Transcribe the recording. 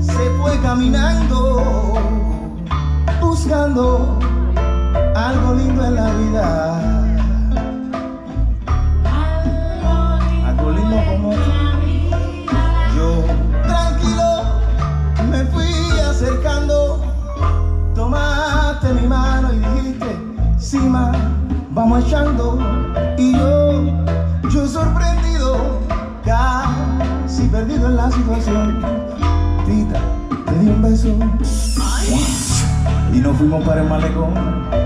Se fue caminando, buscando algo lindo en la vida. Algo lindo como yo tranquilo me fui acercando, tomaste mi mano y dijiste, sí ma, vamos echando. Y yo di un beso y nos fuimos para el malecón.